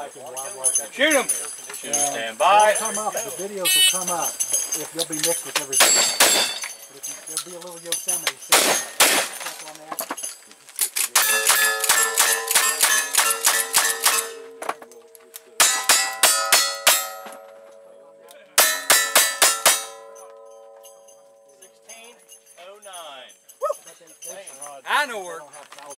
piping wildlife. Shoot them! Shoot, them. stand by. They'll come up, the videos will come up, if they'll be mixed with everything. But if you, there'll be a little Yosemite, so check on that. I know where.